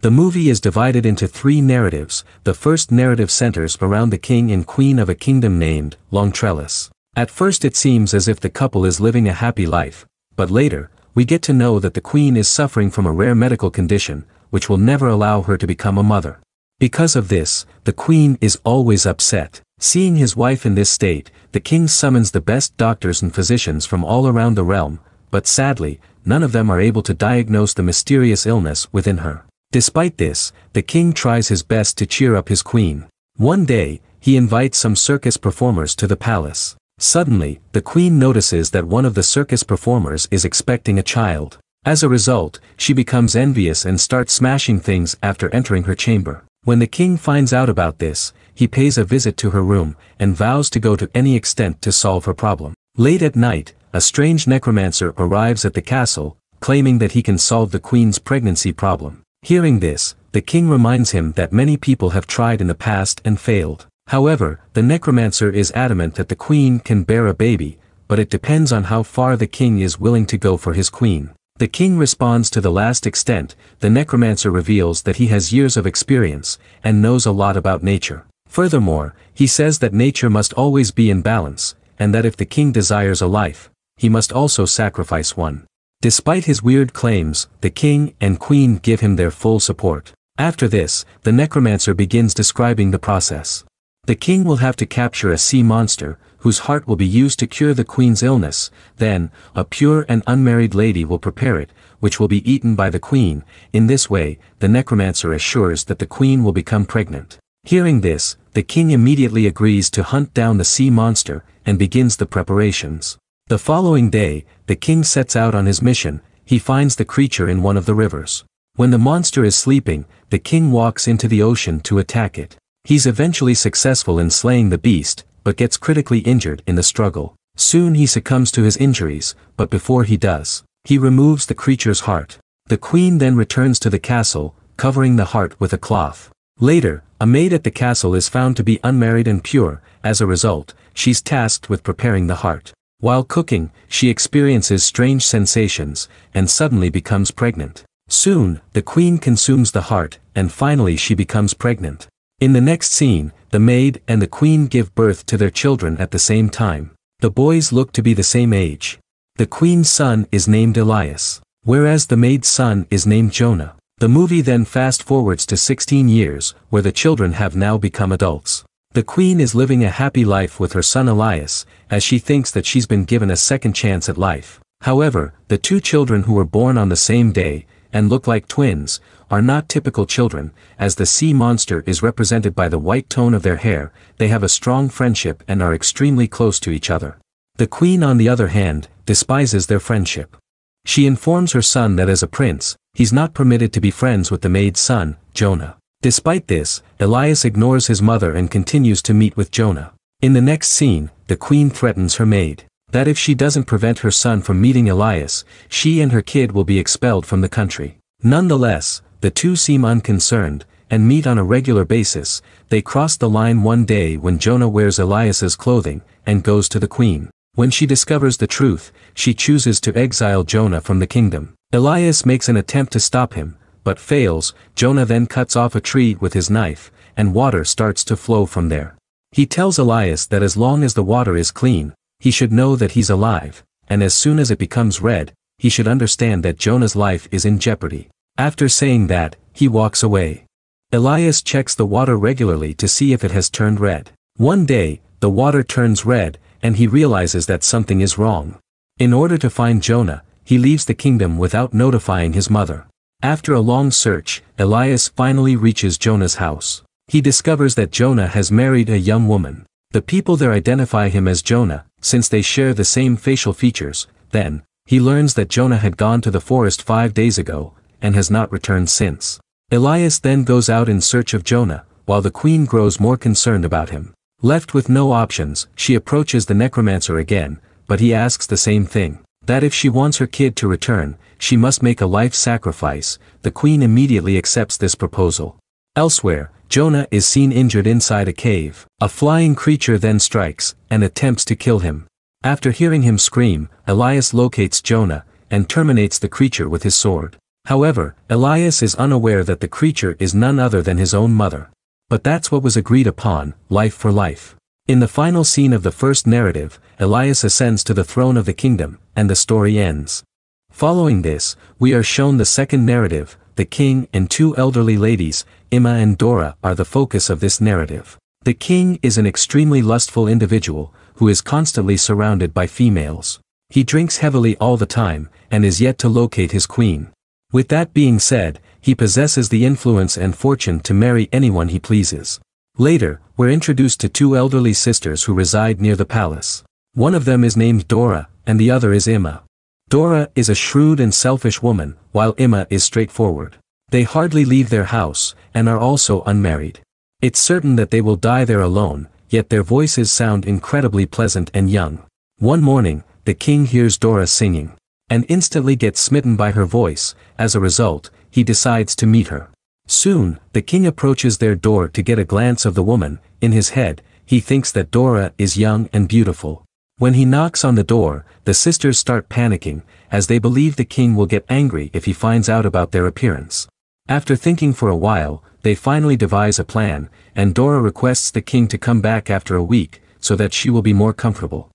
The movie is divided into three narratives, the first narrative centers around the king and queen of a kingdom named, Longtrellis. At first it seems as if the couple is living a happy life, but later, we get to know that the queen is suffering from a rare medical condition, which will never allow her to become a mother. Because of this, the queen is always upset. Seeing his wife in this state, the king summons the best doctors and physicians from all around the realm, but sadly, none of them are able to diagnose the mysterious illness within her. Despite this, the king tries his best to cheer up his queen. One day, he invites some circus performers to the palace. Suddenly, the queen notices that one of the circus performers is expecting a child. As a result, she becomes envious and starts smashing things after entering her chamber. When the king finds out about this, he pays a visit to her room, and vows to go to any extent to solve her problem. Late at night, a strange necromancer arrives at the castle, claiming that he can solve the queen's pregnancy problem. Hearing this, the king reminds him that many people have tried in the past and failed. However, the necromancer is adamant that the queen can bear a baby, but it depends on how far the king is willing to go for his queen. The king responds to the last extent, the necromancer reveals that he has years of experience, and knows a lot about nature. Furthermore, he says that nature must always be in balance, and that if the king desires a life, he must also sacrifice one. Despite his weird claims, the king and queen give him their full support. After this, the necromancer begins describing the process. The king will have to capture a sea monster, whose heart will be used to cure the queen's illness, then, a pure and unmarried lady will prepare it, which will be eaten by the queen, in this way, the necromancer assures that the queen will become pregnant. Hearing this, the king immediately agrees to hunt down the sea monster, and begins the preparations. The following day, the king sets out on his mission, he finds the creature in one of the rivers. When the monster is sleeping, the king walks into the ocean to attack it. He's eventually successful in slaying the beast, but gets critically injured in the struggle. Soon he succumbs to his injuries, but before he does, he removes the creature's heart. The queen then returns to the castle, covering the heart with a cloth. Later, a maid at the castle is found to be unmarried and pure, as a result, she's tasked with preparing the heart. While cooking, she experiences strange sensations, and suddenly becomes pregnant. Soon, the queen consumes the heart, and finally she becomes pregnant. In the next scene, the maid and the queen give birth to their children at the same time. The boys look to be the same age. The queen's son is named Elias, whereas the maid's son is named Jonah. The movie then fast forwards to 16 years, where the children have now become adults. The queen is living a happy life with her son Elias, as she thinks that she's been given a second chance at life. However, the two children who were born on the same day, and look like twins, are not typical children, as the sea monster is represented by the white tone of their hair, they have a strong friendship and are extremely close to each other. The queen on the other hand, despises their friendship. She informs her son that as a prince, he's not permitted to be friends with the maid's son, Jonah. Despite this, Elias ignores his mother and continues to meet with Jonah. In the next scene, the queen threatens her maid, that if she doesn't prevent her son from meeting Elias, she and her kid will be expelled from the country. Nonetheless, the two seem unconcerned, and meet on a regular basis, they cross the line one day when Jonah wears Elias's clothing, and goes to the queen. When she discovers the truth, she chooses to exile Jonah from the kingdom. Elias makes an attempt to stop him, but fails, Jonah then cuts off a tree with his knife, and water starts to flow from there. He tells Elias that as long as the water is clean, he should know that he's alive, and as soon as it becomes red, he should understand that Jonah's life is in jeopardy. After saying that, he walks away. Elias checks the water regularly to see if it has turned red. One day, the water turns red, and he realizes that something is wrong. In order to find Jonah, he leaves the kingdom without notifying his mother. After a long search, Elias finally reaches Jonah's house. He discovers that Jonah has married a young woman. The people there identify him as Jonah, since they share the same facial features, then, he learns that Jonah had gone to the forest five days ago, and has not returned since. Elias then goes out in search of Jonah, while the queen grows more concerned about him. Left with no options, she approaches the necromancer again, but he asks the same thing, that if she wants her kid to return, she must make a life sacrifice, the queen immediately accepts this proposal. Elsewhere, Jonah is seen injured inside a cave. A flying creature then strikes, and attempts to kill him. After hearing him scream, Elias locates Jonah, and terminates the creature with his sword. However, Elias is unaware that the creature is none other than his own mother. But that's what was agreed upon, life for life. In the final scene of the first narrative, Elias ascends to the throne of the kingdom, and the story ends. Following this, we are shown the second narrative, the king and two elderly ladies, Emma and Dora are the focus of this narrative. The king is an extremely lustful individual, who is constantly surrounded by females. He drinks heavily all the time, and is yet to locate his queen. With that being said, he possesses the influence and fortune to marry anyone he pleases. Later, we're introduced to two elderly sisters who reside near the palace. One of them is named Dora, and the other is Emma. Dora is a shrewd and selfish woman, while Emma is straightforward. They hardly leave their house, and are also unmarried. It's certain that they will die there alone, yet their voices sound incredibly pleasant and young. One morning, the king hears Dora singing, and instantly gets smitten by her voice, as a result, he decides to meet her. Soon, the king approaches their door to get a glance of the woman, in his head, he thinks that Dora is young and beautiful. When he knocks on the door, the sisters start panicking, as they believe the king will get angry if he finds out about their appearance. After thinking for a while, they finally devise a plan, and Dora requests the king to come back after a week, so that she will be more comfortable.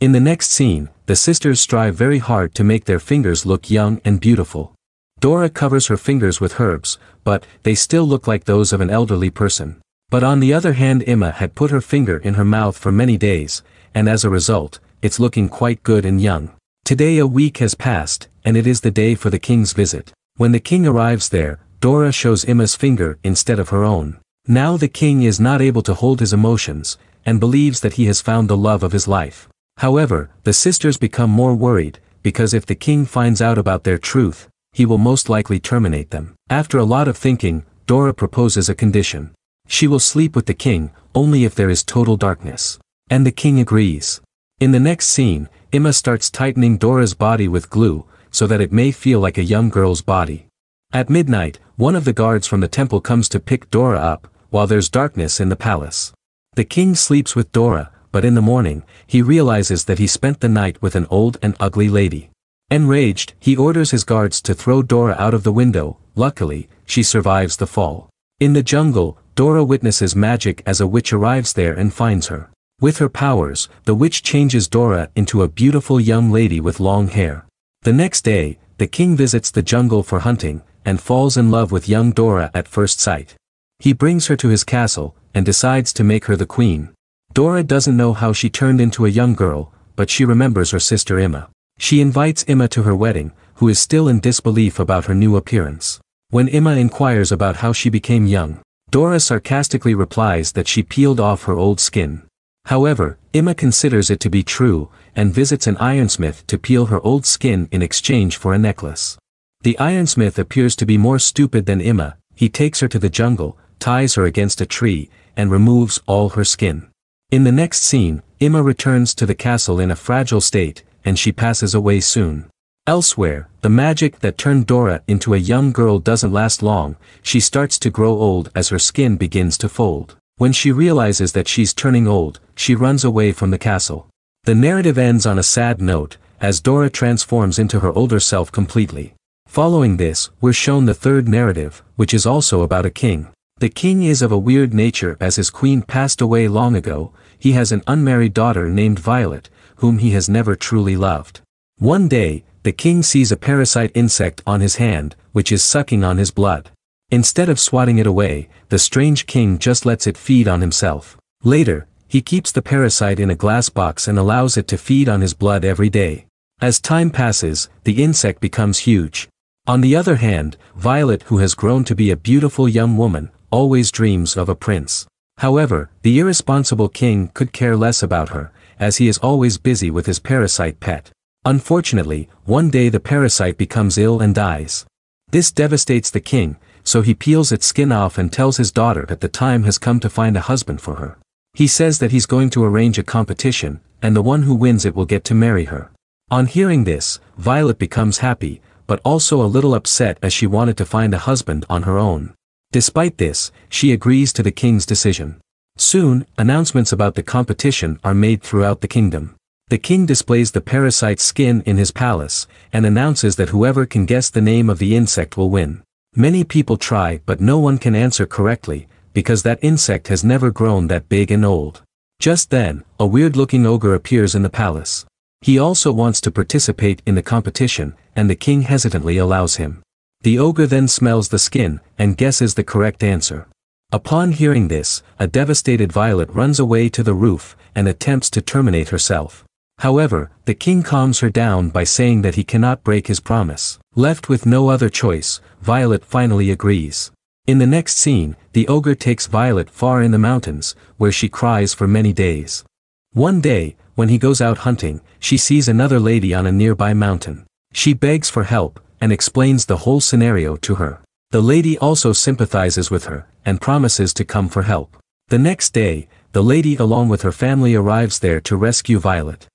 In the next scene, the sisters strive very hard to make their fingers look young and beautiful. Dora covers her fingers with herbs, but they still look like those of an elderly person. But on the other hand Emma had put her finger in her mouth for many days, and as a result, it's looking quite good and young. Today a week has passed, and it is the day for the king's visit. When the king arrives there, Dora shows Emma's finger instead of her own. Now the king is not able to hold his emotions, and believes that he has found the love of his life. However, the sisters become more worried, because if the king finds out about their truth, he will most likely terminate them. After a lot of thinking, Dora proposes a condition. She will sleep with the king, only if there is total darkness. And the king agrees. In the next scene, Emma starts tightening Dora's body with glue, so that it may feel like a young girl's body. At midnight, one of the guards from the temple comes to pick Dora up, while there's darkness in the palace. The king sleeps with Dora, but in the morning, he realizes that he spent the night with an old and ugly lady. Enraged, he orders his guards to throw Dora out of the window, luckily, she survives the fall. In the jungle, Dora witnesses magic as a witch arrives there and finds her. With her powers, the witch changes Dora into a beautiful young lady with long hair. The next day, the king visits the jungle for hunting, and falls in love with young Dora at first sight. He brings her to his castle, and decides to make her the queen. Dora doesn't know how she turned into a young girl, but she remembers her sister Emma. She invites Emma to her wedding, who is still in disbelief about her new appearance. When Emma inquires about how she became young, Dora sarcastically replies that she peeled off her old skin. However, Emma considers it to be true, and visits an ironsmith to peel her old skin in exchange for a necklace. The ironsmith appears to be more stupid than Emma, he takes her to the jungle, ties her against a tree, and removes all her skin. In the next scene, Emma returns to the castle in a fragile state, and she passes away soon. Elsewhere, the magic that turned Dora into a young girl doesn't last long, she starts to grow old as her skin begins to fold. When she realizes that she's turning old, she runs away from the castle. The narrative ends on a sad note, as Dora transforms into her older self completely. Following this, we're shown the third narrative, which is also about a king. The king is of a weird nature as his queen passed away long ago, he has an unmarried daughter named Violet, whom he has never truly loved. One day, the king sees a parasite insect on his hand, which is sucking on his blood. Instead of swatting it away, the strange king just lets it feed on himself. Later, he keeps the parasite in a glass box and allows it to feed on his blood every day. As time passes, the insect becomes huge. On the other hand, Violet who has grown to be a beautiful young woman, always dreams of a prince. However, the irresponsible king could care less about her, as he is always busy with his parasite pet. Unfortunately, one day the parasite becomes ill and dies. This devastates the king, so he peels its skin off and tells his daughter that the time has come to find a husband for her. He says that he's going to arrange a competition, and the one who wins it will get to marry her. On hearing this, Violet becomes happy, but also a little upset as she wanted to find a husband on her own. Despite this, she agrees to the king's decision. Soon, announcements about the competition are made throughout the kingdom. The king displays the parasite's skin in his palace, and announces that whoever can guess the name of the insect will win. Many people try but no one can answer correctly, because that insect has never grown that big and old. Just then, a weird-looking ogre appears in the palace. He also wants to participate in the competition, and the king hesitantly allows him. The ogre then smells the skin, and guesses the correct answer. Upon hearing this, a devastated Violet runs away to the roof, and attempts to terminate herself. However, the king calms her down by saying that he cannot break his promise. Left with no other choice, Violet finally agrees. In the next scene, the ogre takes Violet far in the mountains, where she cries for many days. One day, when he goes out hunting, she sees another lady on a nearby mountain. She begs for help, and explains the whole scenario to her. The lady also sympathizes with her, and promises to come for help. The next day, the lady along with her family arrives there to rescue Violet.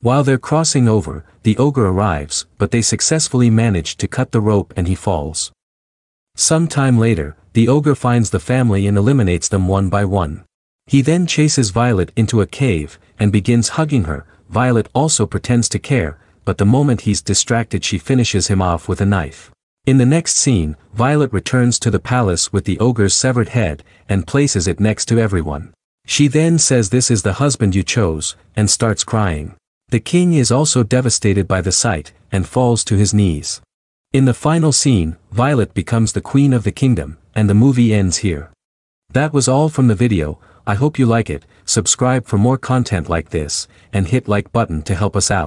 While they're crossing over, the ogre arrives, but they successfully manage to cut the rope and he falls. Some time later, the ogre finds the family and eliminates them one by one. He then chases Violet into a cave, and begins hugging her, Violet also pretends to care, but the moment he's distracted she finishes him off with a knife. In the next scene, Violet returns to the palace with the ogre's severed head, and places it next to everyone. She then says this is the husband you chose, and starts crying. The king is also devastated by the sight, and falls to his knees. In the final scene, Violet becomes the queen of the kingdom, and the movie ends here. That was all from the video, I hope you like it, subscribe for more content like this, and hit like button to help us out.